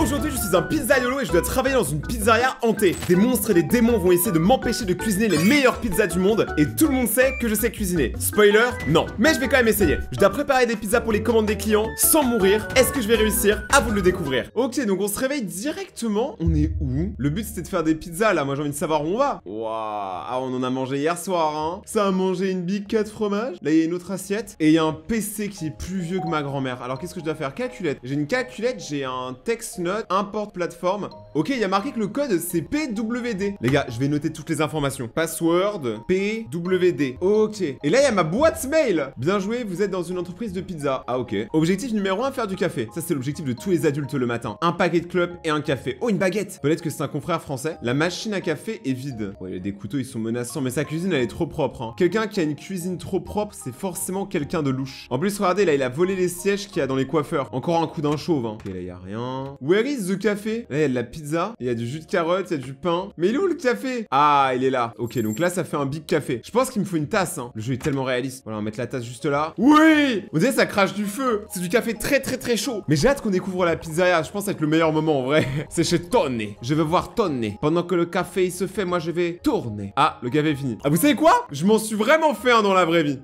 Aujourd'hui, je suis un pizzaiolo et je dois travailler dans une pizzeria hantée. Des monstres et des démons vont essayer de m'empêcher de cuisiner les meilleures pizzas du monde et tout le monde sait que je sais cuisiner. Spoiler, non. Mais je vais quand même essayer. Je dois préparer des pizzas pour les commandes des clients sans mourir. Est-ce que je vais réussir? À vous de le découvrir. Ok, donc on se réveille directement. On est où? Le but c'était de faire des pizzas là. Moi j'ai envie de savoir où on va. Waouh, ah, on en a mangé hier soir, hein. Ça a mangé une big cut fromage. Là, il y a une autre assiette. Et il y a un PC qui est plus vieux que ma grand-mère. Alors qu'est-ce que je dois faire? Calculette. J'ai une calculette, j'ai un text note, import plateforme. Ok, il y a marqué que le code c'est PWD. Les gars, je vais noter toutes les informations. Password PWD. Ok. Et là, il y a ma boîte mail. Bien joué, vous êtes dans une entreprise de pizza. Ah ok. Objectif numéro 1, faire du café. Ça, c'est l'objectif de tous les adultes le matin. Un paquet de club et un café. Oh, une baguette. Peut-être que c'est un confrère français. La machine à café est vide. Ouais, les des couteaux, ils sont menaçants, mais sa cuisine, elle est trop propre. Hein. Quelqu'un qui a une cuisine trop propre, c'est forcément quelqu'un de louche. En plus, regardez, là, il a volé les sièges qu'il y a dans les coiffeurs. Encore un coup d'un chauve. Hein. Ok, là, il y a rien. Where is the café il y a de la pizza. Il y a du jus de carotte, il y a du pain. Mais il est où le café? Ah, il est là. Ok, donc là, ça fait un big café. Je pense qu'il me faut une tasse. Hein. Le jeu est tellement réaliste. Voilà, on va mettre la tasse juste là. Oui Vous dirait ça crache du feu. C'est du café très, très, très chaud. Mais j'ai hâte qu'on découvre la pizzeria. Je pense être le meilleur moment, en vrai. C'est chez Tonne. Je vais voir Tonne. Pendant que le café, se fait, moi, je vais tourner. Ah, le café est fini. Ah, vous savez quoi? Je m'en suis vraiment fait un dans la vraie vie.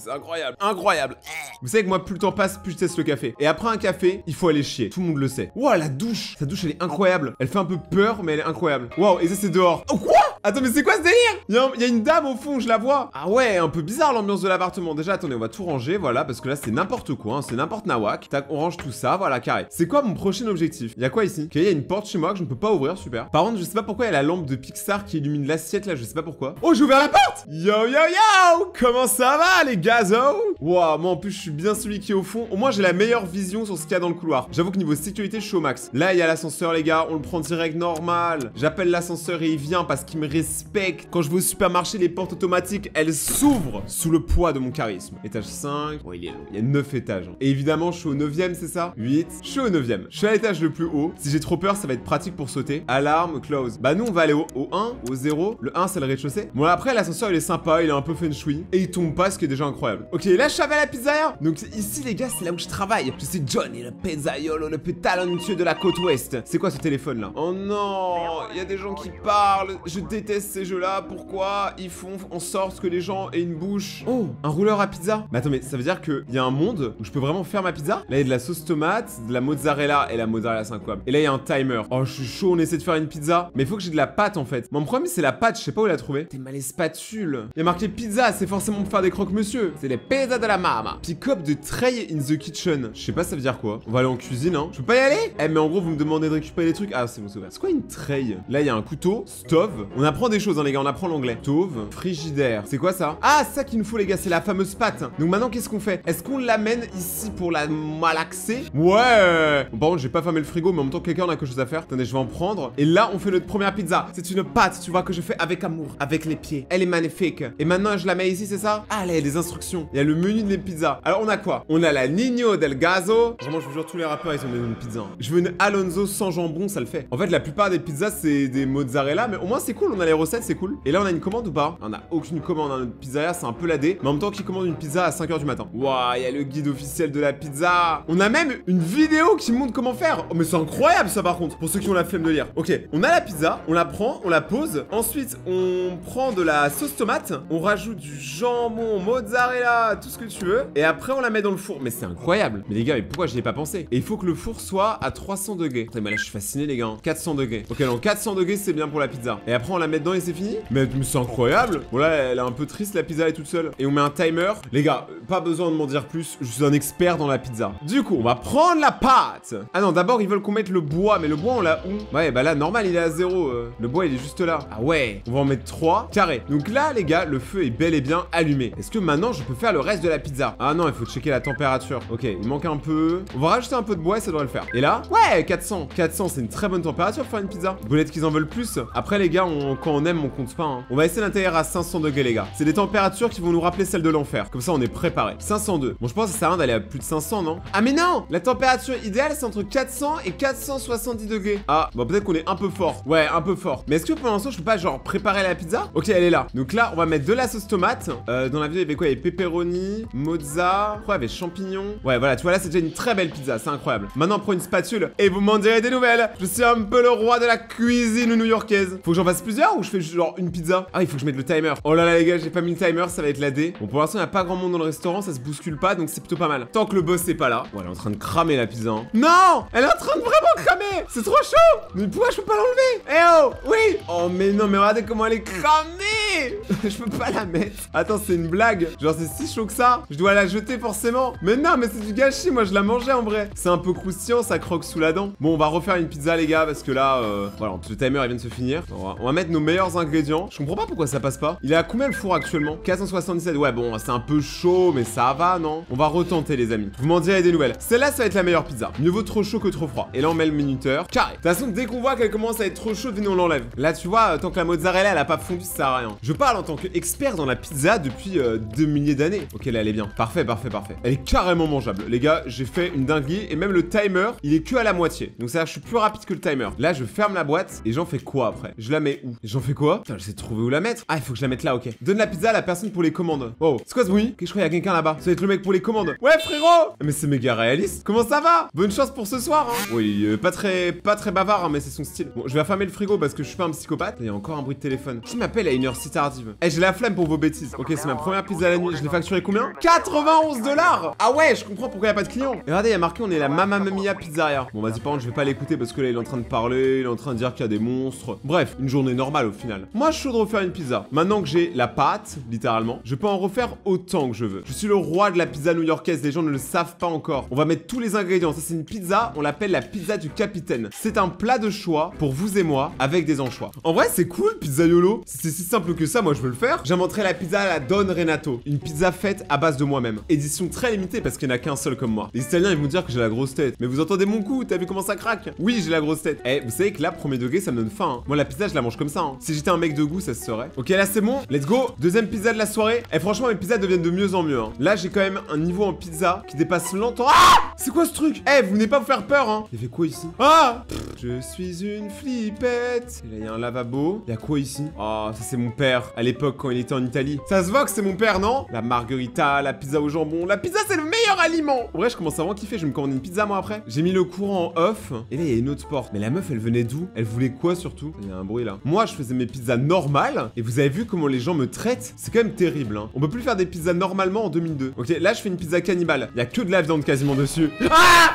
C'est incroyable, incroyable. Vous savez que moi, plus le temps passe, plus je teste le café. Et après un café, il faut aller chier. Tout le monde le sait. Wow, la douche. Sa douche, elle est incroyable. Elle fait un peu peur, mais elle est incroyable. Waouh, et ça, c'est dehors. Oh, quoi? Attends, mais c'est quoi ce délire? Il y, a une dame au fond, je la vois. Ah ouais, un peu bizarre l'ambiance de l'appartement. Déjà, attendez, on va tout ranger, voilà, parce que là, c'est n'importe quoi. Hein, c'est n'importe nawak. Tac, on range tout ça, voilà, carré. C'est quoi mon prochain objectif? Il y a quoi ici? Ok, il y a une porte chez moi que je ne peux pas ouvrir, super. Par contre, je sais pas pourquoi il y a la lampe de Pixar qui illumine l'assiette là, je sais pas pourquoi. Oh, j'ai ouvert la porte Yo, yo, yo Comment ça va, les gazos? Waouh, moi en plus, je suis bien celui qui est au fond. Au moins, j'ai la meilleure vision sur ce qu'il y a dans le couloir. J'avoue que niveau sécurité, je suis au max. Là, il y a l'ascenseur, les gars. On le prend direct normal. J'appelle l'ascenseur et il vient parce qu'il me respecte. Quand je vais au supermarché, les portes automatiques, elles s'ouvrent sous le poids de mon charisme. Étage 5. Bon, il, il y a 9 étages. hein. Et évidemment, je suis au 9ème, c'est ça? 8. Je suis au 9ème. Je suis à l'étage le plus haut. Si j'ai trop peur, ça va être pratique pour sauter. Alarme, close. Bah, nous, on va aller au, au 1, au 0. Le 1, c'est le rez-de-chaussée. Bon, après, l'ascenseur, il est sympa. Il est un peu feng shui. Et il tombe pas, ce qui est déjà incroyable. Ok, là, je suis à la pizzeria. Donc, ici, les gars, c'est là où je travaille. Je suis Johnny, le pizzaiolo, le plus talentueux de la côte ouest. C'est quoi ce téléphone là? Oh non, il y a des gens qui parlent. Je déteste ces jeux-là. Pourquoi ils font en sorte que les gens aient une bouche Oh, un rouleur à pizza. Mais attends, mais ça veut dire qu'il y a un monde où je peux vraiment faire ma pizza Là, il y a de la sauce tomate, de la mozzarella et la mozzarella 5 Et là, il y a un timer. Oh, je suis chaud, on essaie de faire une pizza. Mais il faut que j'ai de la pâte en fait. Mon problème, c'est la pâte. Je sais pas où la trouver. T'es mal les spatules. Il y a marqué pizza. C'est forcément pour faire des croque-monsieur. C'est les pizzas de la mama. Pick up de tray in the kitchen. Je sais pas ça veut dire quoi. On va aller en cuisine, hein. Je peux pas y aller? Eh, mais en gros, vous me demandez de récupérer les trucs. Ah, c'est c'est ouvert. C'est quoi une tray? Là, il y a un couteau, stove. On apprend des choses, hein, les gars. On apprend l'anglais. Stove, frigidaire. C'est quoi ça? Ah, ça qu'il nous faut, les gars. C'est la fameuse pâte. Donc maintenant, qu'est-ce qu'on fait? Est-ce qu'on l'amène ici pour la malaxer? Ouais Bon, j'ai pas fermé le frigo, mais en même temps, quelqu'un a quelque chose à faire. Attendez, je vais en prendre. Et là, on fait notre première pizza. C'est une pâte, tu vois, que je fais avec amour, avec les pieds. Elle est magnifique. Et maintenant, je la mets ici, c'est ça? Ah, là, il y a des instructions. Il y a le menu des pizzas. Alors, on a quoi? On a la Nino del Gazo. Vraiment, je vous jure, tous les rappeurs, ils ont donné une pizza. hein. Je veux une Alonso sans jambon, ça le fait. En fait, la plupart des pizzas, c'est des mozzarella, mais au moins, c'est cool. On a les recettes, c'est cool. Et là, on a une commande ou pas? On a aucune commande. Hein. Notre pizzeria, c'est un peu ladé. Mais en même temps, qui commande une pizza à 5h du matin? Waouh, il y a le guide officiel de la pizza. On a même une vidéo qui montre comment faire. Oh, mais c'est incroyable, ça, par contre, pour ceux qui ont la flemme de lire. Ok, on a la pizza, on la prend, on la pose. Ensuite, on prend de la sauce tomate. On rajoute du jambon, mozzarella, tout ce que tu veux. Et après, on la met dans le four. Mais c'est incroyable. Mais les gars, mais pourquoi j'y ai pas pensé? Et il faut que le four soit à 300 degrés. Putain, mais là, je suis fasciné, les gars. 400 degrés. Ok, donc 400 degrés, c'est bien pour la pizza. Et après, on la met dedans et c'est fini Mais, c'est incroyable. Bon, là, elle est un peu triste, la pizza est toute seule. Et on met un timer. Les gars, euh, pas besoin de m'en dire plus. Je suis un expert dans la pizza. Du coup, on va prendre la pâte. Ah non, d'abord, ils veulent qu'on mette le bois. Mais le bois, on l'a où? Ouais, bah là, normal, il est à zéro. euh. Le bois, il est juste là. Ah ouais. On va en mettre 3 carrés. Donc là, les gars, le feu est bel et bien allumé. Est-ce que maintenant, je peux faire le reste de la pizza? Ah non, il faut checker la température. Ok, il manque un peu. On va rajouter un peu de bois ça devrait le faire. Et là? Ouais, 400. 400, c'est une très bonne température pour faire une pizza. Boulettes qu'ils en veulent plus? Après, les gars, on quand on aime, on compte pas. Hein. On va essayer d'intégrer à 500 degrés, les gars. C'est des températures qui vont nous rappeler celles de l'enfer. Comme ça, on est préparé. 502. Bon, je pense que ça sert à rien d'aller à plus de 500, non? Ah, mais non La température idéale, c'est entre 400 et 470 degrés. Ah, bon, peut-être qu'on est un peu fort. Ouais, un peu fort. Mais est-ce que pour l'instant, je peux pas, genre, préparer la pizza? Ok, elle est là. Donc là, on va mettre de la sauce tomate. Euh, dans la vidéo, il y avait quoi? Il y avait pepperoni, mozza. Quoi, il y avait champignons. Ouais, voilà, tu vois, là, c'est déjà une très belle pizza. C'est incroyable. Maintenant, on prend une spatule et vous m'en direz des nouvelles. Je suis un peu le roi de la cuisine new-yorkaise. Faut que j'en fasse plusieurs ou je fais genre une pizza Ah, il faut que je mette le timer. Oh là là, les gars, j'ai pas mis le timer, ça va être la D. Bon, pour l'instant, il n'y a pas grand monde dans le restaurant, ça se bouscule pas, donc c'est plutôt pas mal. Tant que le boss est pas là. Bon, elle est en train de cramer la pizza. Hein. Non Elle est en train de vraiment cramer C'est trop chaud Mais pourquoi je peux pas l'enlever? Eh oh Oui Oh, mais non, mais regardez comment elle est cramée Je peux pas la mettre. Attends, c'est une blague. Genre, c'est si chaud que ça. Je dois la jeter forcément. Mais non, mais c'est du gâchis. Moi, je la mangeais en vrai. C'est un peu croustillant, ça croque sous la dent. Bon, on va refaire une pizza, les gars, parce que là, euh, voilà, le timer, il vient de se finir. On va, mettre nos meilleurs ingrédients. Je comprends pas pourquoi ça passe pas. Il est à combien le four actuellement? 477. Ouais, bon, c'est un peu chaud, mais ça va, non? On va retenter, les amis. Vous m'en direz des nouvelles. Celle-là, ça va être la meilleure pizza. Mieux vaut trop chaud que trop froid. Et là, on met le minuteur. Carré. De toute façon, dès qu'on voit qu'elle commence à être trop chaude, venez, on l'enlève. Là, tu vois, tant que la mozzarella, elle a pas fondu, ça sert à rien. Je parle en tant qu'expert dans la pizza depuis euh, deux milliers d'années. Ok, là, elle est bien. Parfait, parfait, parfait. Elle est carrément mangeable. Les gars, j'ai fait une dinguerie. Et même le timer, il est que à la moitié. Donc, ça, je suis plus rapide que le timer. Là, je ferme la boîte et j'en fais quoi après? Je la mets où? J'en fais quoi Putain, j'essaie de trouver où la mettre. Ah, il faut que je la mette là, ok. Donne la pizza à la personne pour les commandes. Oh, c'est quoi ce bruit Que je crois qu'il y a quelqu'un là-bas. Ça va être le mec pour les commandes. Ouais, frérot Mais c'est méga réaliste. Comment ça va Bonne chance pour ce soir, hein. Oui, euh, pas très pas très bavard, hein, mais c'est son style. Bon, je vais fermer le frigo parce que je suis pas un psychopathe. Il y a encore un bruit de téléphone. Qui m'appelle à une heure si tardive Eh, j'ai la flemme pour vos bêtises. Ok, c'est ma première pizza à la nuit. Je l'ai facturé combien 91 dollars Ah ouais, je comprends pourquoi il a pas de clients. Regardez, il y a marqué on est la Mamma Mia Pizzeria. Bon, vas-y, par contre, je vais pas l'écouter parce que là, il est en train de parler, il est en train de dire qu'il y a des monstres. Bref, une journée normale au final. Moi, je suis de refaire une pizza. Maintenant que j'ai la pâte, littéralement, je peux en refaire autant que je veux. Je suis le roi de la pizza new-yorkaise. Les gens ne le savent pas encore. On va mettre tous les ingrédients. Ça, c'est une pizza. On l'appelle la pizza du capitaine. C'est un plat de choix pour vous et moi avec des anchois. En vrai, c'est cool, pizza YOLO. C'est si simple que ça, moi, je veux le faire. J'inventerai la pizza à la Don Renato. Une pizza faite à base de moi-même. Édition très limitée parce qu'il n'y en a qu'un seul comme moi. Les Italiens, ils vont dire que j'ai la grosse tête. Mais vous entendez mon coup T'as vu comment ça craque? Oui, j'ai la grosse tête. Eh, vous savez que là, premier degré, ça me donne faim. Hein. Moi, la pizza, je la mange comme ça. Hein. Si j'étais un mec de goût, ça se serait. Ok, là, c'est bon. Let's go. Deuxième pizza de la soirée. Et eh, franchement, mes pizzas deviennent de mieux en mieux. Hein. Là, j'ai quand même un niveau en pizza qui dépasse longtemps. Ah C'est quoi ce truc? Eh, vous venez pas vous faire peur, hein Il y avait quoi ici? Ah Je suis une flippette. Et là, il y a un lavabo. Il y a quoi ici? Oh, ça, c'est mon père à l'époque quand il était en Italie. Ça se voit que c'est mon père, non? La margarita, la pizza au jambon. La pizza, c'est le meilleur aliment. En vrai, je commence à vraiment kiffer. Je vais me commander une pizza, moi, après. J'ai mis le courant en off. Et là, il y a une autre porte. Mais la meuf, elle venait d'où? Elle voulait quoi, surtout? Il y a un bruit, là. Moi, je faisais mes pizzas normales. Et vous avez vu comment les gens me traitent C'est quand même terrible, hein. On peut plus faire des pizzas normalement en 2002. Ok, là, je fais une pizza cannibale. Il y a que de la viande quasiment dessus. Ah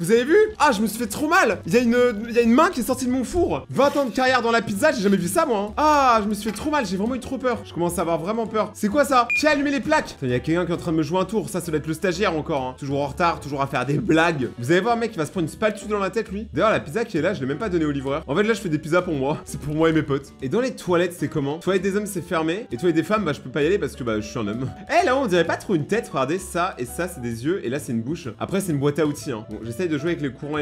vous avez vu? Ah, je me suis fait trop mal. Il y, a une, il y a une main qui est sortie de mon four. 20 ans de carrière dans la pizza, j'ai jamais vu ça, moi hein. Ah, je me suis fait trop mal, j'ai vraiment eu trop peur. Je commence à avoir vraiment peur. C'est quoi ça? Qui a allumé les plaques? Il y a quelqu'un qui est en train de me jouer un tour, ça, ça doit être le stagiaire encore hein. Toujours en retard, toujours à faire des blagues. Vous allez voir mec qui va se prendre une spatule dans la tête, lui. D'ailleurs, la pizza qui est là, je l'ai même pas donnée au livreur. En fait, là, je fais des pizzas pour moi. C'est pour moi et mes potes. Et dans les toilettes, c'est comment? Toilettes des hommes, c'est fermé. Et toilettes des femmes, bah, je peux pas y aller parce que bah, je suis un homme. Eh, là, on dirait pas trop une tête, regardez, ça et ça, c'est des yeux. Et là, c'est une bouche. Après, c'est une boîte à outils, hein. Bon, j'essaye de jouer avec les courants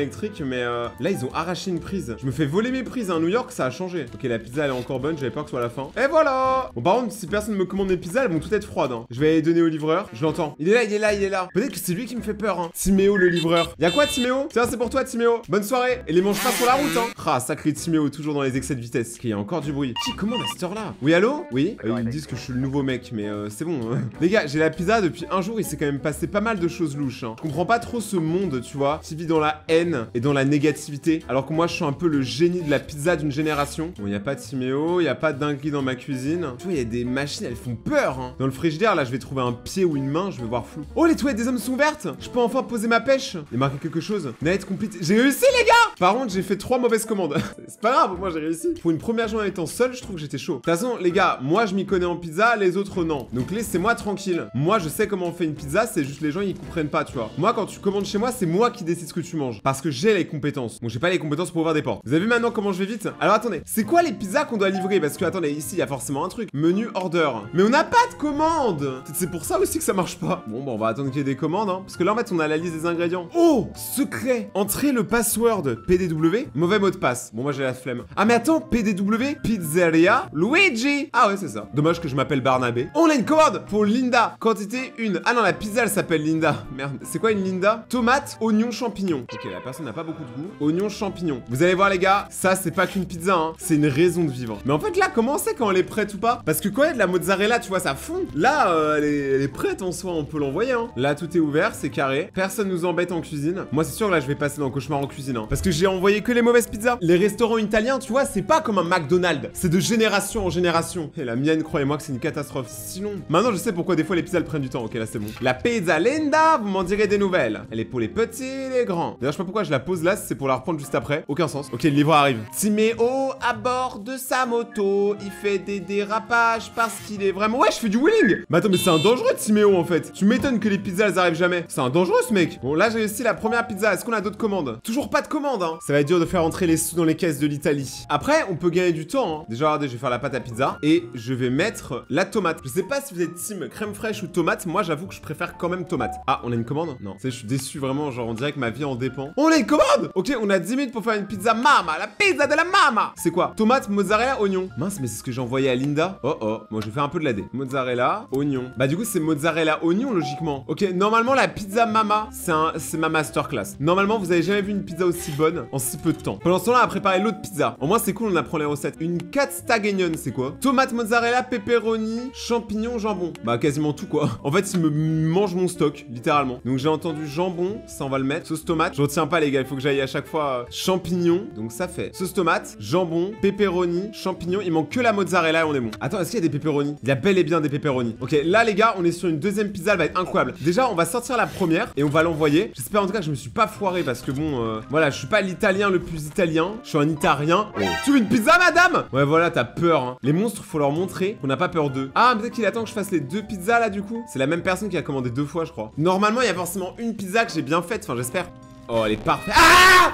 mais euh, là, ils ont arraché une prise. Je me fais voler mes prises, à hein. New York, ça a changé. Ok, la pizza, elle est encore bonne, j'avais peur que ce soit la fin. Et voilà Bon, par contre, si personne me commande mes pizzas, elles vont toutes être froides. Hein. Je vais les donner au livreur, je l'entends. Il est là, il est là, il est là. Peut-être que c'est lui qui me fait peur, hein. Timéo, le livreur. Y'a quoi, Timéo? Tiens, c'est pour toi, Timéo. Bonne soirée. Et les mange pas sur la route, hein. Ah, sacré Timéo, toujours dans les excès de vitesse. Ok, y a encore du bruit. Qui commande à cette heure-là? Oui, allô? Oui? Euh, Ils me disent que je suis le nouveau mec, mais euh, c'est bon. Hein. les gars, j'ai la pizza depuis un jour, il s'est quand même passé pas mal de choses louches. Je comprends pas trop ce monde, tu vois, dans la haine et dans la négativité alors que moi je suis un peu le génie de la pizza d'une génération. Bon, il y a pas de Timéo, il y a pas de dans ma cuisine. Tu vois, il y a des machines, elles font peur. Hein. Dans le frigidaire, là, je vais trouver un pied ou une main, je vais voir flou. Oh, les toilettes des hommes sont vertes Je peux enfin poser ma pêche Il a marqué quelque chose. Night complete. J'ai réussi, les gars Par contre, j'ai fait trois mauvaises commandes. C'est pas grave, moi j'ai réussi. Pour une première journée étant seul, je trouve que j'étais chaud. De toute façon, les gars, moi je m'y connais en pizza, les autres non. Donc laissez-moi tranquille. Moi, je sais comment on fait une pizza, c'est juste les gens ils comprennent pas, tu vois. Moi, quand tu commandes chez moi, c'est moi qui décide ce que tu manges. Parce que j'ai les compétences. Bon, j'ai pas les compétences pour ouvrir des portes. Vous avez vu maintenant comment je vais vite Alors attendez, c'est quoi les pizzas qu'on doit livrer Parce que attendez, ici il y a forcément un truc. Menu order. Mais on n'a pas de commande C'est pour ça aussi que ça marche pas. Bon, bah on va attendre qu'il y ait des commandes, hein. Parce que là en fait on a la liste des ingrédients. Oh Secret Entrez le password PDW Mauvais mot de passe. Bon, moi j'ai la flemme. Ah, mais attends, PDW Pizzeria Luigi Ah ouais, c'est ça. Dommage que je m'appelle Barnabé. On a une commande pour Linda. Quantité 1. Ah non, la pizza elle s'appelle Linda. Merde, c'est quoi une Linda? Tomate, oignon, champignon. Ok, la personne n'a pas beaucoup de goût. Oignon, champignon. Vous allez voir les gars, ça c'est pas qu'une pizza, hein. C'est une raison de vivre. Mais en fait là, comment c'est quand elle est prête ou pas? Parce que quand de la mozzarella, tu vois, ça fond. Là, euh, elle, est, prête en soi, on peut l'envoyer. Hein. Là, tout est ouvert, c'est carré. Personne nous embête en cuisine. Moi, c'est sûr, là, je vais passer dans le cauchemar en cuisine. Hein. Parce que j'ai envoyé que les mauvaises pizzas. Les restaurants italiens, tu vois, c'est pas comme un McDonald's. C'est de génération en génération. Et la mienne, croyez-moi que c'est une catastrophe. Sinon, maintenant, je sais pourquoi des fois les pizzas elles prennent du temps. Ok, là, c'est bon. La pizza Linda, vous m'en direz des nouvelles. Elle est pour les petits grands. D'ailleurs, je sais pas pourquoi je la pose là, c'est pour la reprendre juste après. Aucun sens. Ok, le livre arrive. Timéo à bord de sa moto. Il fait des dérapages parce qu'il est vraiment. Ouais, je fais du wheeling. Mais attends, mais c'est un dangereux Timéo en fait. Tu m'étonnes que les pizzas elles arrivent jamais. C'est un dangereux ce mec. Bon, là, j'ai réussi la première pizza. Est-ce qu'on a d'autres commandes? Toujours pas de commandes, hein. Ça va être dur de faire entrer les sous dans les caisses de l'Italie. Après, on peut gagner du temps. Hein. Déjà, regardez, je vais faire la pâte à pizza et je vais mettre la tomate. Je sais pas si vous êtes team crème fraîche ou tomate. Moi, j'avoue que je préfère quand même tomate. Ah, on a une commande? Non. Tu je suis déçu vraiment. Genre, on dirait que ma vie en dépend. On une commande Ok, on a 10 minutes pour faire une pizza mama. La pizza de la mama C'est quoi? Tomate, mozzarella, oignon? Mince, mais c'est ce que j'ai envoyé à Linda. Oh oh. Moi, je vais faire un peu de la dé. Mozzarella, oignon. Bah, du coup, c'est mozzarella, oignon, logiquement. Ok, normalement, la pizza mama, c'est ma masterclass. Normalement, vous avez jamais vu une pizza aussi bonne en si peu de temps. Pendant ce temps-là, on a préparé l'autre pizza. Au moins, c'est cool, on apprend les recettes. Une Katztagenion, c'est quoi? Tomate, mozzarella, pepperoni, champignons, jambon. Bah, quasiment tout, quoi. En fait, il me mange mon stock, littéralement. Donc, j'ai entendu jambon, ça, on va le mettre. Tomate. Je retiens pas, les gars, il faut que j'aille à chaque fois. Euh, champignons, donc ça fait sauce tomate, jambon, pepperoni, champignons. Il manque que la mozzarella et on est bon. Attends, est-ce qu'il y a des pepperoni Il y a bel et bien des pepperoni. Ok, là, les gars, on est sur une deuxième pizza, elle va être incroyable. Déjà, on va sortir la première et on va l'envoyer. J'espère en tout cas que je me suis pas foiré parce que bon, euh, voilà, je suis pas l'italien le plus italien. Je suis un italien. Oh. Tu veux une pizza, madame? Ouais, voilà, t'as peur. Hein. Les monstres, faut leur montrer qu'on n'a pas peur d'eux. Ah, peut-être qu'il attend que je fasse les deux pizzas là, du coup. C'est la même personne qui a commandé deux fois, je crois. Normalement, il y a forcément une pizza que j'ai bien faite. Enfin, j'espère. Oh, elle est parfaite. Ah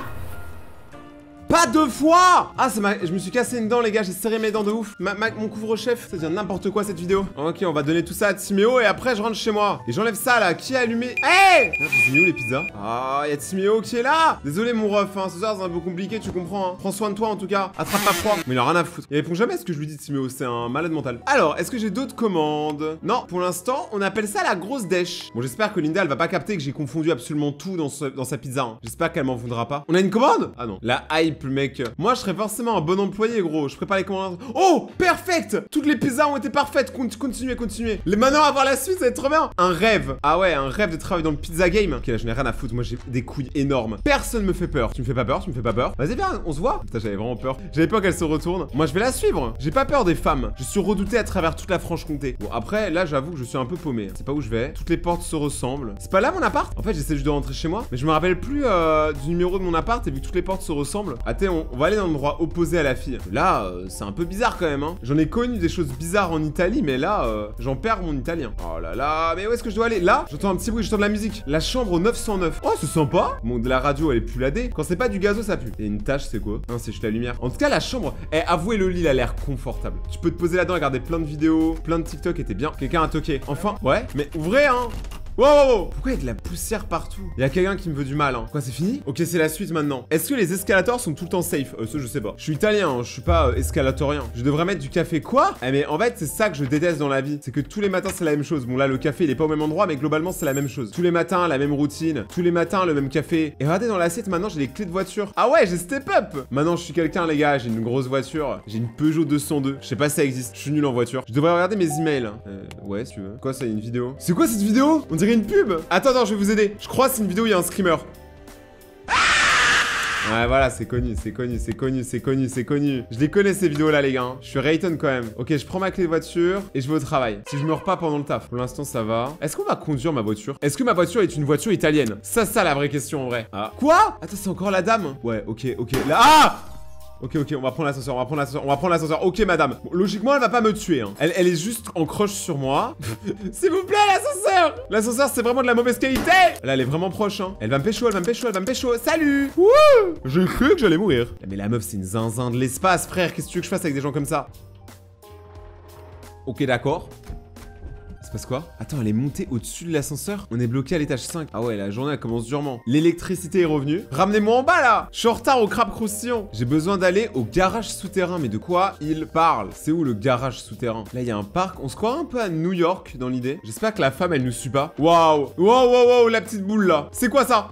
pas deux fois Ah, ma... je me suis cassé une dent, les gars, j'ai serré mes dents de ouf. Ma, mon couvre-chef, ça devient n'importe quoi cette vidéo. Ok, on va donner tout ça à Timéo et après je rentre chez moi. Et j'enlève ça là, qui a allumé Hey C'est où les pizzas Ah, il y a Timéo qui est là Désolé mon ref, hein, ce soir c'est un peu compliqué, tu comprends. Hein. Prends soin de toi en tout cas, attrape pas froid. Mais il a rien à foutre. Il répond jamais à ce que je lui dis Timéo, c'est un malade mental. Alors, est-ce que j'ai d'autres commandes? Non, pour l'instant, on appelle ça la grosse dèche. Bon, j'espère que Linda, elle va pas capter que j'ai confondu absolument tout dans, sa pizza. Hein. J'espère qu'elle m'en voudra pas. On a une commande? Ah non, la hype, mec. Moi, je serais forcément un bon employé, gros. Je prépare les commandes. Oh, perfect Toutes les pizzas ont été parfaites. continuez, continuez. Les maintenant, avoir la suite, ça va être trop bien. Un rêve. Ah ouais, un rêve de travailler dans le pizza game. Ok, là, je n'ai rien à foutre. Moi, j'ai des couilles énormes. Personne me fait peur. Tu me fais pas peur, tu me fais pas peur. Vas-y, viens, on se voit. Putain, j'avais vraiment peur. J'avais peur qu'elle se retourne. Moi, je vais la suivre. J'ai pas peur des femmes. Je suis redouté à travers toute la Franche-Comté. Bon, après, là, j'avoue que je suis un peu paumé. C'est pas où je vais. Toutes les portes se ressemblent. C'est pas là mon appart? En fait, j'essaie juste de rentrer chez moi. Mais je me rappelle plus euh, du numéro de mon appart et vu que toutes les portes se ressemblent. Attends, on, va aller dans l'endroit opposé à la fille. Là, euh, c'est un peu bizarre quand même, hein. J'en ai connu des choses bizarres en Italie, mais là, euh, j'en perds mon italien. Oh là là, mais où est-ce que je dois aller? Là, j'entends un petit bruit, j'entends de la musique. La chambre au 909. Oh, c'est sympa. Bon, de la radio, elle est plus ladée. Quand c'est pas du gazo, ça pue. Et une tâche, c'est quoi? Non, c'est juste la lumière. En tout cas, la chambre, eh, avouez le lit, il a l'air confortable. Tu peux te poser là-dedans, regarder plein de vidéos, plein de TikTok, et t'es bien. Quelqu'un a toqué. Enfin, ouais, mais ouvrez, hein Wow, wow, wow Pourquoi il y a de la poussière partout? Il y a quelqu'un qui me veut du mal, hein. Quoi, c'est fini? Ok, c'est la suite maintenant. Est-ce que les escalators sont tout le temps safe? Euh, ça, je sais pas. Je suis italien, hein, je suis pas euh, escalatorien. Je devrais mettre du café. Quoi? Eh, mais en fait, c'est ça que je déteste dans la vie. C'est que tous les matins, c'est la même chose. Bon, là, le café, il est pas au même endroit, mais globalement, c'est la même chose. Tous les matins, la même routine. Tous les matins, le même café. Et regardez dans l'assiette, maintenant, j'ai les clés de voiture. Ah ouais, j'ai step up Maintenant, je suis quelqu'un, les gars. J'ai une grosse voiture. J'ai une Peugeot 202. Je sais pas si ça existe. Je suis nul en voiture. Je devrais regarder mes emails. Euh, ouais, si tu veux. Quoi, ça, une vidéo? C'est quoi cette vidéo? Dirait une pub Attends, attends, je vais vous aider. Je crois que c'est une vidéo où il y a un screamer. Ouais, voilà, c'est connu, c'est connu, c'est connu, c'est connu, c'est connu. Je les connais ces vidéos-là, les gars. Hein. Je suis Rayton quand même. Ok, je prends ma clé de voiture et je vais au travail. Si je meurs pas pendant le taf. Pour l'instant, ça va. Est-ce qu'on va conduire ma voiture? Est-ce que ma voiture est une voiture italienne? Ça, ça, la vraie question en vrai. Ah. Quoi? Attends, c'est encore la dame? Ouais, ok, ok. Là. Ah Ok, ok, on va prendre l'ascenseur, on va prendre l'ascenseur, on va prendre l'ascenseur. Ok, madame. logiquement, elle va pas me tuer. Hein. Elle, elle est juste en croche sur moi. S'il vous plaît, l'ascenseur c'est vraiment de la mauvaise qualité Là, elle est vraiment proche, hein. Elle va me pécho, elle va me pécho, elle va me pécho. Salut Wouh J'ai cru que j'allais mourir. Mais la meuf, c'est une zinzin de l'espace, frère. Qu'est-ce que tu veux que je fasse avec des gens comme ça? Ok, d'accord. Quoi Attends, elle est montée au-dessus de l'ascenseur On est bloqué à l'étage 5. Ah ouais, la journée commence durement. L'électricité est revenue. Ramenez-moi en bas là Je suis en retard au crabe croustillant. J'ai besoin d'aller au garage souterrain. Mais de quoi il parle? C'est où le garage souterrain? Là, il y a un parc. On se croit un peu à New York dans l'idée. J'espère que la femme elle nous suit pas. Waouh Waouh, waouh, waouh, la petite boule là. C'est quoi ça?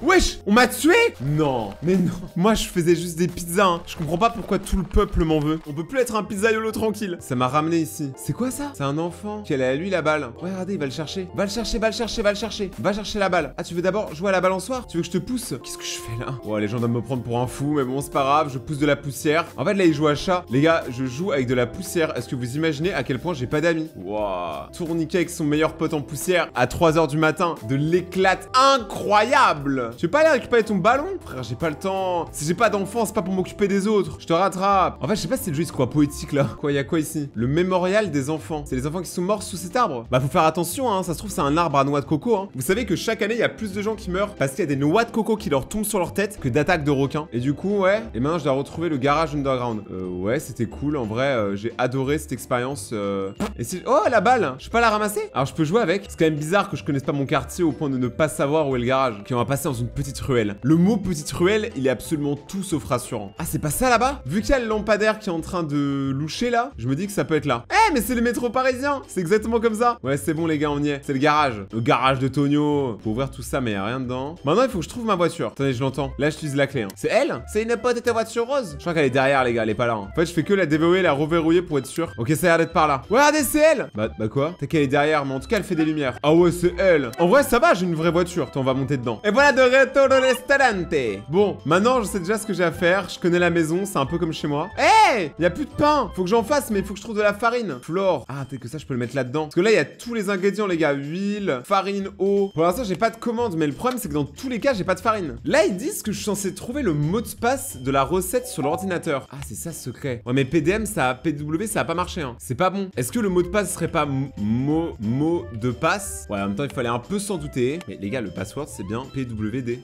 Wesh On m'a tué? Non Mais non Moi je faisais juste des pizzas hein. Je comprends pas pourquoi tout le peuple m'en veut. On peut plus être un pizzaiolo tranquille. Ça m'a ramené ici. C'est quoi ça? C'est un enfant qui a à lui la balle. Ouais regardez il va le chercher. Va le chercher, va le chercher, va le chercher. Va chercher la balle. Ah tu veux d'abord jouer à la balançoire? Tu veux que je te pousse? Qu'est-ce que je fais là? Ouais les gens doivent me prendre pour un fou mais bon c'est pas grave. Je pousse de la poussière. En fait là il joue à chat. Les gars je joue avec de la poussière. Est-ce que vous imaginez à quel point j'ai pas d'amis? Waouh Tourniquet avec son meilleur pote en poussière à 3h du matin. De l'éclate incroyable Tu veux pas aller récupérer ton ballon Frère, j'ai pas le temps. Si j'ai pas d'enfant, c'est pas pour m'occuper des autres. Je te rattrape. En fait, je sais pas si le jeu c'est quoi poétique là. Quoi, y a quoi ici? Le mémorial des enfants. C'est les enfants qui sont morts sous cet arbre. Bah, faut faire attention, hein. Ça se trouve, c'est un arbre à noix de coco, hein. Vous savez que chaque année, il y a plus de gens qui meurent parce qu'il y a des noix de coco qui leur tombent sur leur tête que d'attaques de requins. Et du coup, ouais. Et maintenant, je dois retrouver le garage underground. Euh, ouais, c'était cool. En vrai, euh, j'ai adoré cette expérience. Euh... Et si. Oh, la balle Je peux pas la ramasser? Alors, je peux jouer avec. C'est quand même bizarre que je connaisse pas mon quartier au point de ne pas savoir où est le garage. Ok, on va passer dans une petite ruelle. Le mot petite ruelle, il est absolument tout sauf rassurant. Ah, c'est pas ça là-bas? Vu qu'il y a le lampadaire qui est en train de loucher là, je me dis que ça peut être là. Eh, mais c'est le métro parisien C'est exactement comme ça Ouais, c'est bon les gars, on y est. C'est le garage. Le garage de Tonio. Faut ouvrir tout ça, mais y a rien dedans. Maintenant, il faut que je trouve ma voiture. Attendez, je l'entends. Là, j'utilise la clé. Hein. C'est elle? C'est une pote de ta voiture rose? Je crois qu'elle est derrière, les gars, elle est pas là. hein. En fait, je fais que la déverrouiller, la reverrouiller pour être sûr. Ok, ça a l'air d'être par là. Regardez, c'est elle Bah, bah quoi? T'as qu'elle est derrière, mais en tout cas, elle fait des lumières. Ah ouais, c'est elle. En vrai, ça va, j'ai une vraie voiture. On va monter dedans. Et voilà de retour. Bon, maintenant je sais déjà ce que j'ai à faire. Je connais la maison, c'est un peu comme chez moi. Hé Il y a plus de pain Faut que j'en fasse, mais il faut que je trouve de la farine. Flore. Ah, peut-être que ça, je peux le mettre là-dedans. Parce que là, il y a tous les ingrédients, les gars. Huile, farine, eau. Pour l'instant, j'ai pas de commande, mais le problème, c'est que dans tous les cas, j'ai pas de farine. Là, ils disent que je suis censé trouver le mot de passe de la recette sur l'ordinateur. Ah, c'est ça, secret. Ouais, mais PDM, ça a PW, ça a pas marché, hein. C'est pas bon. Est-ce que le mot de passe serait pas mot, mot de passe? Ouais, en même temps, il fallait un peu s'en douter. Mais les gars, le password, c'est bien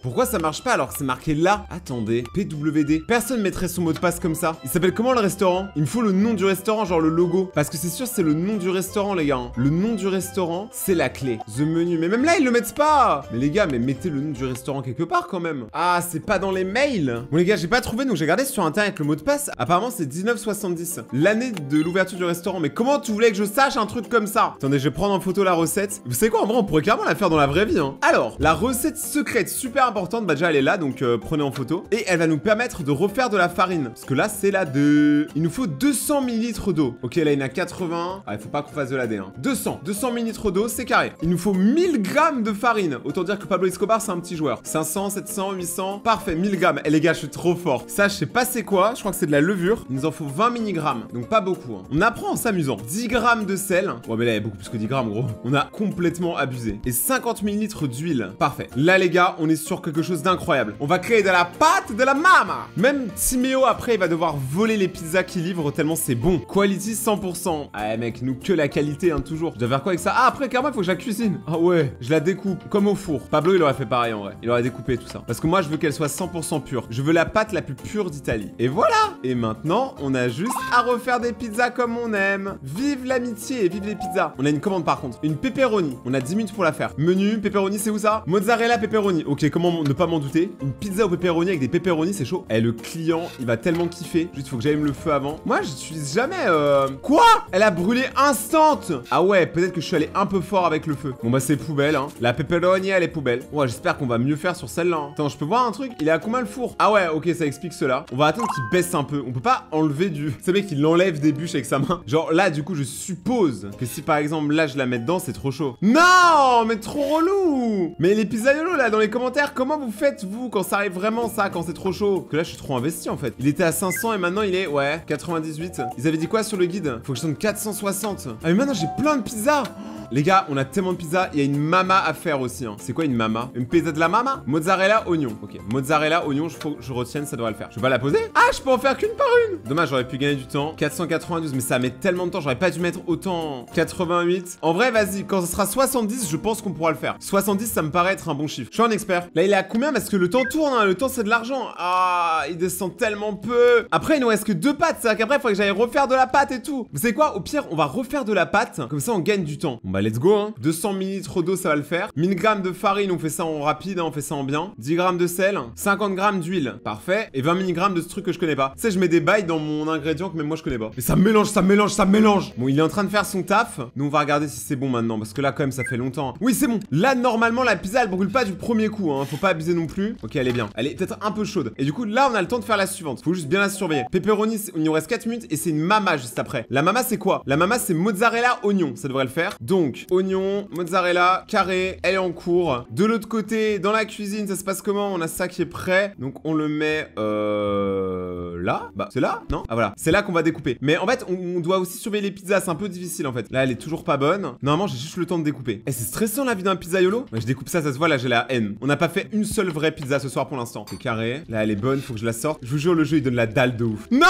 Pourquoi ça marche pas alors que c'est marqué là? Attendez, PWD. Personne mettrait son mot de passe comme ça. Il s'appelle comment le restaurant? Il me faut le nom du restaurant, genre le logo. Parce que c'est sûr, c'est le nom du restaurant, les gars. hein. Le nom du restaurant, c'est la clé. The menu. Mais même là, ils le mettent pas. Mais les gars, mais mettez le nom du restaurant quelque part quand même. Ah, c'est pas dans les mails. Bon, les gars, j'ai pas trouvé, donc j'ai regardé sur internet le mot de passe. Apparemment, c'est 1970. L'année de l'ouverture du restaurant. Mais comment tu voulais que je sache un truc comme ça? Attendez, je vais prendre en photo la recette. Vous savez quoi, en vrai, on pourrait carrément la faire dans la vraie vie. Hein. Alors, la recette secrète super importante, bah déjà, elle est là, donc euh, prenez en photo. Et elle va nous permettre de refaire de la farine. Parce que là, c'est la de... Il nous faut 200 ml d'eau. Ok, là, il y en a 80. Ah, il faut pas qu'on fasse de la D. Hein. 200. 200 ml d'eau, c'est carré. Il nous faut 1000 grammes de farine. Autant dire que Pablo Escobar, c'est un petit joueur. 500, 700, 800. Parfait, 1000 grammes. Et les gars, je suis trop fort. Ça, je sais pas c'est quoi. Je crois que c'est de la levure. Il nous en faut 20 mg. Donc pas beaucoup. hein. On apprend en s'amusant. 10 grammes de sel. Ouais, mais là, il y a beaucoup plus que 10 grammes, gros. On a complètement abusé. Et 50 ml d'huile. Parfait. Là, les gars, on est sur quelque chose d'incroyable. On va créer de la pâte de la mama. Même Timéo, après, il va devoir voler les pizzas qu'il livre tellement c'est bon. Quality 100%. Ah, mec, nous que la qualité, hein, toujours. Je dois faire quoi avec ça? Ah, après, carrément, il faut que je la cuisine. Ah ouais, je la découpe comme au four. Pablo, il aurait fait pareil en vrai. Il aurait découpé tout ça. Parce que moi, je veux qu'elle soit 100% pure. Je veux la pâte la plus pure d'Italie. Et voilà Et maintenant, on a juste à refaire des pizzas comme on aime. Vive l'amitié et vive les pizzas. On a une commande par contre. Une pepperoni. On a 10 minutes pour la faire. Menu, pepperoni, c'est où ça? Mozzarella, pepperoni. Ok, comment ne pas m'en douter? Une pizza au pepperoni avec des pepperoni, c'est chaud. Eh, le client, il va tellement kiffer. Juste, faut que j'allume le feu avant. Moi, j'utilise jamais. Euh... Quoi? Elle a brûlé instant Ah ouais, peut-être que je suis allé un peu fort avec le feu. Bon, bah, c'est poubelle, hein. La pepperoni, elle est poubelle. Ouais, j'espère qu'on va mieux faire sur celle-là. hein. Attends, je peux voir un truc? Il est à combien le four? Ah ouais, ok, ça explique cela. On va attendre qu'il baisse un peu. On peut pas enlever du. C'est mec qu'il enlève des bûches avec sa main. Genre là, du coup, je suppose que si par exemple là je la mets dedans, c'est trop chaud. Non, mais trop relou. Mais les pizzaiolos là dans les commentaires, comment vous faites vous quand ça arrive vraiment ça, quand c'est trop chaud? Que là, je suis trop investi en fait. Il était à 500 et maintenant il est ouais 98. Ils avaient dit quoi sur le guide? Faut que je donne 460. Ah mais maintenant j'ai plein de pizzas. Les gars, on a tellement de pizza. Il y a une mama à faire aussi. Hein. C'est quoi une mama? Une pizza de la mama? Mozzarella, oignon. Ok, mozzarella, oignon, je faut je retienne, ça devrait le faire. Je vais la poser? Ah, je peux en faire qu'une par une Dommage, j'aurais pu gagner du temps. 492, mais ça met tellement de temps. J'aurais pas dû mettre autant. 88. En vrai, vas-y, quand ce sera 70, je pense qu'on pourra le faire. 70, ça me paraît être un bon chiffre. Je suis un expert. Là, il est à combien? Parce que le temps tourne, hein. le temps c'est de l'argent. Ah, il descend tellement peu. Après, il nous reste que deux pâtes. C'est-à-dire qu'après, il faudrait que j'aille refaire de la pâte et tout. Vous savez quoi? Au pire, on va refaire de la pâte. Comme ça, on gagne du temps. Bah, let's go, hein. 200 ml d'eau, ça va le faire. 1000 grammes de farine, on fait ça en rapide, hein, on fait ça en bien. 10 grammes de sel. 50 grammes d'huile. Parfait. Et 20 mg de ce truc que je connais pas. Tu sais, je mets des bails dans mon ingrédient que même moi je connais pas. Mais ça mélange, ça mélange, ça mélange. Bon, il est en train de faire son taf. Nous, on va regarder si c'est bon maintenant. Parce que là, quand même, ça fait longtemps. Oui, c'est bon. Là, normalement, la pizza, elle brûle pas du premier coup. Hein. Faut pas abuser non plus. Ok, elle est bien. Elle est peut-être un peu chaude. Et du coup, là, on a le temps de faire la suivante. Faut juste bien la surveiller. Pepperoni, il nous reste 4 minutes et c'est une mama juste après. La mama, c'est quoi? La mama, c'est mozzarella, oignon. Ça devrait le faire. Donc, oignon, mozzarella, carré. Elle est en cours. De l'autre côté, dans la cuisine, ça se passe comment? On a ça qui est prêt. Donc, on le met euh... là. Bah, c'est là? Non? Ah, voilà. C'est là qu'on va découper. Mais en fait, on, doit aussi surveiller les pizzas. C'est un peu difficile en fait. Là, elle est toujours pas bonne. Normalement, j'ai juste le temps de découper. Eh, c'est stressant la vie d'un pizzaiolo. Ouais, je découpe ça, ça se voit. Là, j'ai la haine. On n'a pas fait une seule vraie pizza ce soir pour l'instant. C'est carré. Là, elle est bonne. Faut que je la sorte. Je vous jure, le jeu, il donne la dalle de ouf. Non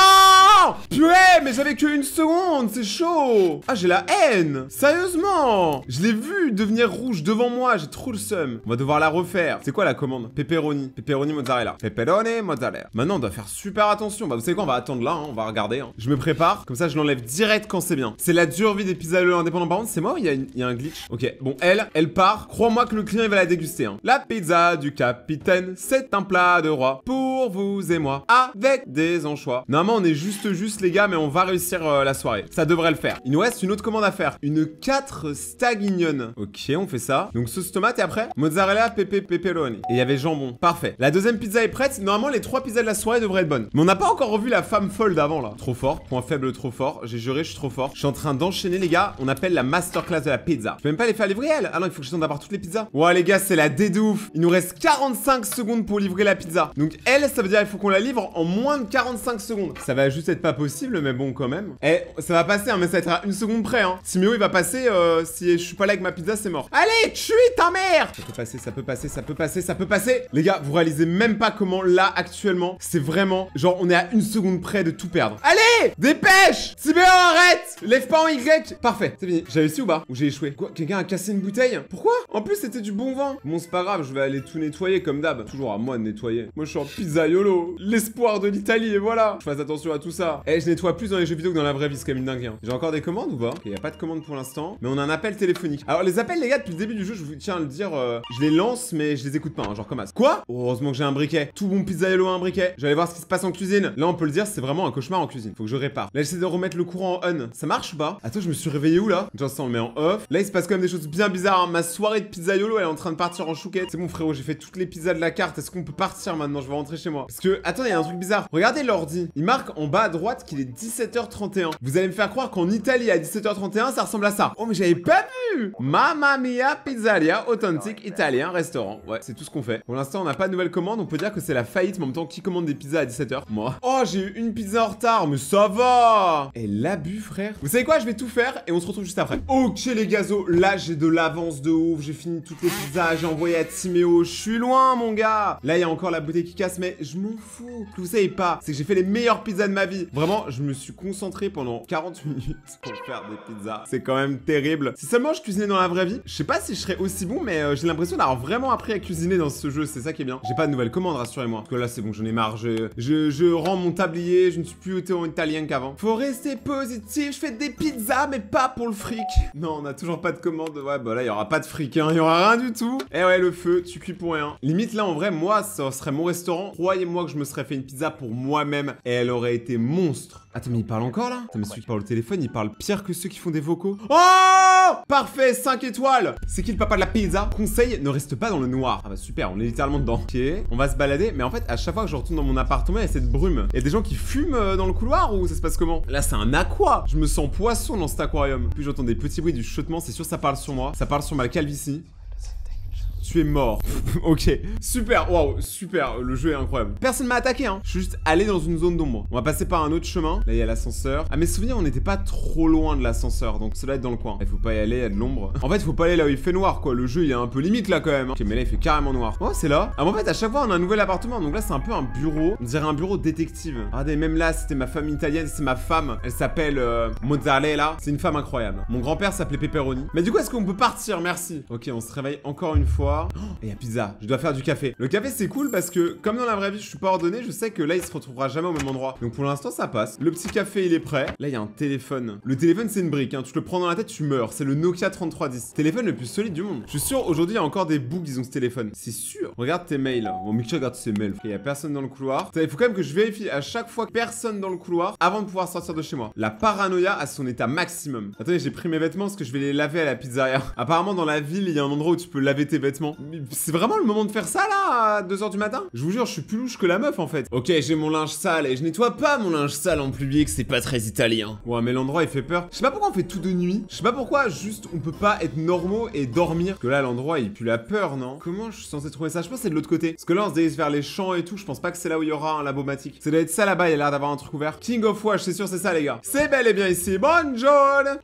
Purée, mais j'avais que une seconde. C'est chaud. Ah, j'ai la haine. Sérieusement. Je l'ai vu devenir rouge devant moi. J'ai trop le seum. On va devoir la refaire. C'est quoi la commande? Pepperoni. Pepperoni mozzarella. Pepperoni mozzarella. Maintenant, on doit faire super attention. Bah, vous savez quoi On va attendre là. Hein. On va regarder. Hein. Je me prépare. Comme ça, je l'enlève direct quand c'est bien. C'est la dure vie des pizzaiolo indépendants. Par contre, c'est moi ou il y, a un glitch? Ok. Bon, elle, elle part. Crois-moi que le client, il va la déguster. Hein. La pizza du capitaine, c'est un plat de roi. Pour vous et moi. Avec des anchois. Normalement, on est juste, juste, les gars, mais on va réussir euh, la soirée. Ça devrait le faire. Il nous reste une autre commande à faire. Une 4 stagignonne. Ok, on fait ça. Donc, sauce tomate et après, mozzarella, pépé, pepperoni. Et il y avait jambon. Parfait. La deuxième pizza est prête. Normalement, les trois pizzas de la soirée devraient être bonnes. Mais on n'a pas encore revu la femme folle d'avant, là. Trop fort. Point faible, trop fort. J'ai juré, je suis trop fort. Je suis en train d'enchaîner, les gars. On appelle la masterclass de la pizza. Je peux même pas les faire livrer, elle. Ah non, il faut que je d'avoir toutes les pizzas. Ouais, les gars, c'est la dé de ouf. Il nous reste 45 secondes pour livrer la pizza. Donc, elle, ça veut dire il faut qu'on la livre en moins de 45 secondes. Ça va juste être pas possible, mais bon, quand même. Eh, ça va passer, hein, mais ça va être à une seconde près, hein. Siméo, il va passer. Euh, si je suis pas là avec ma pizza, c'est mort. Allez, tue ta mère Ça peut passer, ça peut passer, ça peut passer, ça peut passer. Les gars, vous réalisez même pas comment là, actuellement, c'est vraiment. Genre, on est à une seconde près de tout perdre. Allez Dépêche Siméo, arrête Lève pas en Y Parfait, c'est fini. J'ai réussi ou pas? Ou j'ai échoué? Quoi Quelqu'un a cassé une bouteille? Pourquoi? En plus, c'était du bon vin. Bon, c'est pas grave, je vais aller tout nettoyer comme d'hab. Toujours à moi de nettoyer. Moi, je suis en pizzaiolo. L'espoir de l'Italie, et voilà. Je fasse attention à tout ça. Eh, je nettoie plus dans les jeux vidéo que dans la vraie vie, c'est quand même une. Hein. J'ai encore des commandes ou pas? Il y a pas de commandes pour l'instant. Mais on a un appel téléphonique. Alors, les appels, les gars, depuis le début du jeu, je vous tiens à le dire, euh, je les lance, mais je les écoute pas, hein, genre comme as. Quoi? Heureusement que j'ai un briquet. Tout bon pizzaiolo a un briquet. J'allais voir ce qui se passe en cuisine. Là, on peut le dire, c'est vraiment un cauchemar en cuisine. Faut que je répare. Là, j'essaie de remettre le courant en on. Ça marche ou pas? Attends, je me suis réveillé où là? Genre, ça, on met en off. Là, il se passe quand même des choses bien bizarres. Hein. Ma soirée de pizzaiolo, elle est en train de partir en chouquette. C'est bon, frérot, j'ai fait toutes les pizzas de la carte. Est-ce qu'on peut partir maintenant? Je vais rentrer chez moi. Parce que, attends, il y a un truc bizarre. Regardez l'ordi. Il marque en bas droite qu'il est 17h31. Vous allez me faire croire qu'en Italie, à 17h31, ça ressemble à ça. Oh, mais j'avais pas vu Mamma mia pizzeria, authentique italien restaurant. Ouais, c'est tout ce qu'on fait. Pour l'instant, on n'a pas de nouvelle commande. On peut dire que c'est la faillite, mais en même temps, qui commande des pizzas à 17h Moi. Oh, j'ai eu une pizza en retard, mais ça va Et l'abus, frère? Vous savez quoi? Je vais tout faire et on se retrouve juste après. Ok, les gazos, là, j'ai de l'avance de ouf. J'ai fini toutes les pizzas, j'ai envoyé à Timéo. Je suis loin, mon gars. Là, il y a encore la bouteille qui casse, mais je m'en fous. Que vous savez pas, c'est que j'ai fait les meilleures pizzas de ma vie. Vraiment, je me suis concentré pendant 40 minutes pour faire des pizzas. C'est quand même terrible. Si seulement je cuisinais dans la vraie vie, je sais pas si je serais aussi bon, mais euh, j'ai l'impression d'avoir vraiment appris à cuisiner dans ce jeu. C'est ça qui est bien. J'ai pas de nouvelles commandes, rassurez-moi. Parce que là, c'est bon, j'en ai marre. Je, je, je rends mon tablier. Je ne suis plus autant italien qu'avant. Faut rester positif. Je fais des pizzas, mais pas pour le fric. Non, on n'a toujours pas de commande. Ouais, bah là, il y aura pas de fric, hein. Il y aura rien du tout. Eh ouais, le feu, tu cuis pour rien. Limite, là, en vrai, moi, ça serait mon restaurant. Croyez-moi que je me serais fait une pizza pour moi-même et elle aurait été monstre. Attends, mais il parle encore là Attends, mais celui qui parle au téléphone, il parle pire que ceux qui font des vocaux. Oh Parfait, 5 étoiles C'est qui le papa de la pizza Conseil, ne reste pas dans le noir. Ah bah super, on est littéralement dedans. Ok, on va se balader. Mais en fait, à chaque fois que je retourne dans mon appartement, il y a cette brume. Il y a des gens qui fument euh, dans le couloir ou ça se passe comment Là, c'est un aqua Je me sens poisson dans cet aquarium. Puis j'entends des petits bruits du chuchotement, c'est sûr ça parle sur moi. Ça parle sur ma calvitie. Tu es mort. ok, super, waouh, super, le jeu est incroyable. Personne m'a attaqué, hein. Je suis juste allé dans une zone d'ombre. On va passer par un autre chemin. Là, il y a l'ascenseur. À mes souvenirs, on n'était pas trop loin de l'ascenseur, donc cela être dans le coin. Il faut pas y aller, il y a de l'ombre. En fait, il faut pas aller là où il fait noir, quoi. Le jeu, il est un peu limite là quand même. hein. Ok, mais là, il fait carrément noir. Oh, c'est là. Ah, mais en fait, à chaque fois, on a un nouvel appartement. Donc là, c'est un peu un bureau. On dirait un bureau détective. Regardez, même là, c'était ma femme italienne, c'est ma femme. Elle s'appelle euh, Mozzarella. C'est une femme incroyable. Mon grand-père s'appelait Pepperoni. Mais du coup, est-ce qu'on peut partir? Merci. Ok, on se réveille encore une fois. Oh, et il y pizza. Je dois faire du café. Le café, c'est cool parce que, comme dans la vraie vie, je suis pas ordonné, je sais que là, il se retrouvera jamais au même endroit. Donc pour l'instant, ça passe. Le petit café, il est prêt. Là, il y a un téléphone. Le téléphone, c'est une brique. Hein. Tu te le prends dans la tête, tu meurs. C'est le Nokia 3310. Téléphone le plus solide du monde. Je suis sûr, aujourd'hui, il y a encore des bugs, ils ont ce téléphone. C'est sûr. Regarde tes mails. Bon, Mickey, regarde ses mails. Il y a personne dans le couloir. Il faut quand même que je vérifie à chaque fois personne dans le couloir avant de pouvoir sortir de chez moi. La paranoïa à son état maximum. Attendez, j'ai pris mes vêtements parce que je vais les laver à la pizzeria. Apparemment, dans la ville, il y a un endroit où tu peux laver tes vêtements. C'est vraiment le moment de faire ça là à 2h du matin? Je vous jure, je suis plus louche que la meuf en fait. Ok, j'ai mon linge sale et je nettoie pas mon linge sale en public, c'est pas très italien. Ouais, mais l'endroit il fait peur. Je sais pas pourquoi on fait tout de nuit. Je sais pas pourquoi, juste on peut pas être normaux et dormir. Que là, l'endroit il pue la peur, non? Comment je suis censé trouver ça? Je pense que c'est de l'autre côté. Parce que là, on se dirige vers les champs et tout. Je pense pas que c'est là où il y aura un labomatique. Ça doit être ça là-bas, il y a l'air d'avoir un truc ouvert. King of Wash, c'est sûr, c'est ça les gars. C'est bel et bien ici. Bonjour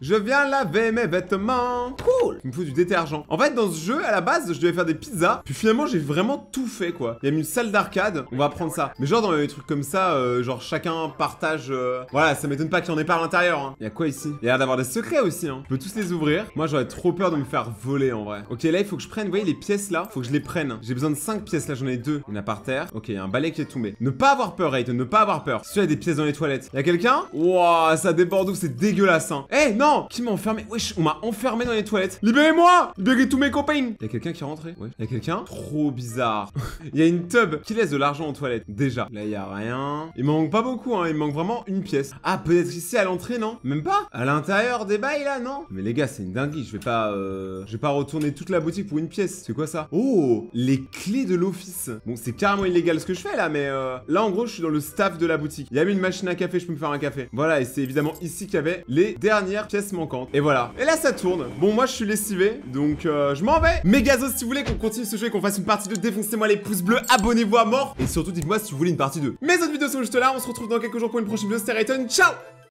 Je viens laver mes vêtements. Cool Il me faut du détergent. En fait, dans ce jeu, à la base, je faire des pizzas. Puis finalement, j'ai vraiment tout fait quoi. Il y a une salle d'arcade. On va prendre ça. Mais genre, dans les trucs comme ça, euh, genre chacun partage. euh, Voilà, ça m'étonne pas qu'il y en ait pas à l'intérieur. Hein. Il y a quoi ici? Il y a l'air d'avoir des secrets aussi. Hein. Je peux tous les ouvrir. Moi, j'aurais trop peur de me faire voler en vrai. Ok, là, il faut que je prenne. Vous voyez les pièces là? Faut que je les prenne. J'ai besoin de 5 pièces là, j'en ai deux. Il y en a par terre. Ok, il y a un balai qui est tombé. Ne pas avoir peur, Raid. Ne pas avoir peur. Si tu as des pièces dans les toilettes. Il y a quelqu'un? Wouah, ça déborde où C'est dégueulasse. Hein. Eh non Qui m'a enfermé? Wesh, on m'a enfermé dans les toilettes. Libérez-moi Libérez tous mes copains. Il y a quelqu'un qui est rentré. Il y a quelqu'un Trop bizarre. Il y a une tub qui laisse de l'argent aux toilettes. Déjà. Là, il y a rien. Il manque pas beaucoup, hein. Il manque vraiment une pièce. Ah, peut-être ici à l'entrée, non? Même pas? À l'intérieur des bails là, non? Mais les gars, c'est une dinguerie. Je vais pas. Euh... Je vais pas retourner toute la boutique pour une pièce. C'est quoi ça? Oh Les clés de l'office. Bon, c'est carrément illégal ce que je fais là, mais euh... là, en gros, je suis dans le staff de la boutique. Il y avait une machine à café, je peux me faire un café. Voilà, et c'est évidemment ici qu'il y avait les dernières pièces manquantes. Et voilà. Et là, ça tourne. Bon, moi, je suis lessivé, donc euh, je m'en vais. Mais gazos, si vous voulez qu'on continue ce jeu et qu'on fasse une partie 2, défoncez-moi les pouces bleus, abonnez-vous à mort. Et surtout, dites-moi si vous voulez une partie 2. Mes autres vidéos sont juste là. On se retrouve dans quelques jours pour une prochaine vidéo. C'était Rayton. Ciao